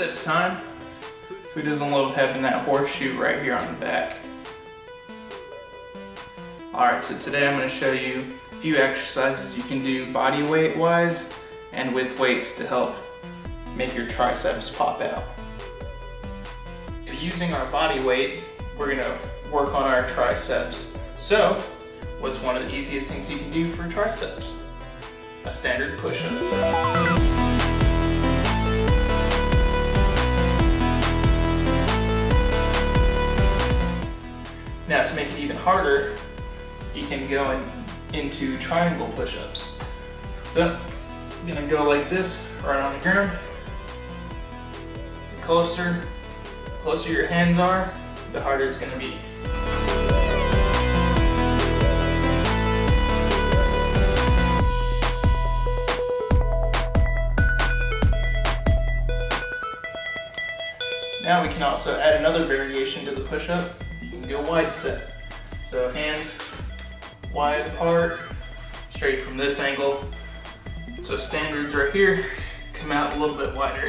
at a time. Who doesn't love having that horseshoe right here on the back? Alright, so today I'm going to show you a few exercises you can do body weight wise and with weights to help make your triceps pop out. So using our body weight, we're going to work on our triceps. So, what's one of the easiest things you can do for triceps? A standard push-up. Harder, you can go in, into triangle push-ups. So, I'm gonna go like this, right on the ground. The closer, closer your hands are, the harder it's gonna be. Now we can also add another variation to the push-up. You can go wide set. So hands wide apart, straight from this angle. So standards right here, come out a little bit wider.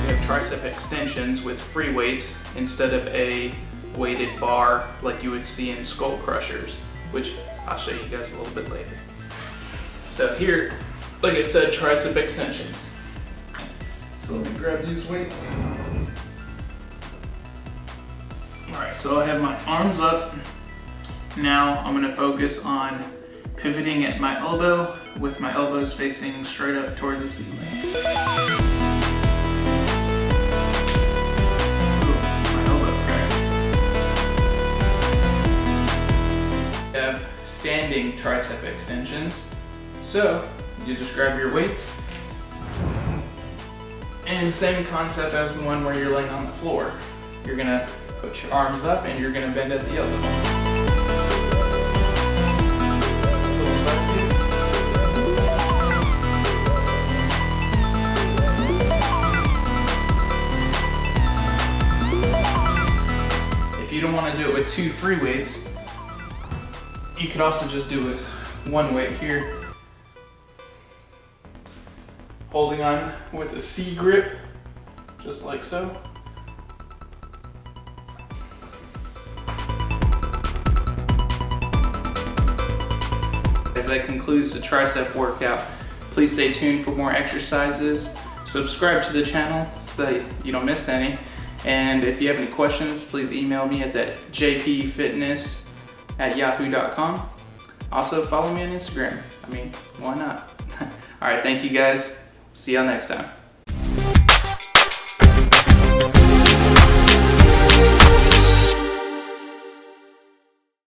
We have tricep extensions with free weights instead of a weighted bar like you would see in skull crushers, which I'll show you guys a little bit later. So here, like I said, tricep extensions. So let me grab these weights. All right, so I have my arms up. Now I'm gonna focus on pivoting at my elbow with my elbows facing straight up towards the ceiling. standing tricep extensions. So you just grab your weights and same concept as the one where you're laying on the floor. You're gonna put your arms up and you're gonna bend at the elbow. If you don't wanna do it with two free weights, you could also just do with one weight here. Holding on with a C grip, just like so. As that concludes the tricep workout, please stay tuned for more exercises. Subscribe to the channel so that you don't miss any. And if you have any questions, please email me at that jpfitness at yahoo.com. Also follow me on Instagram. I mean, why not? All right, thank you guys. See y'all next time.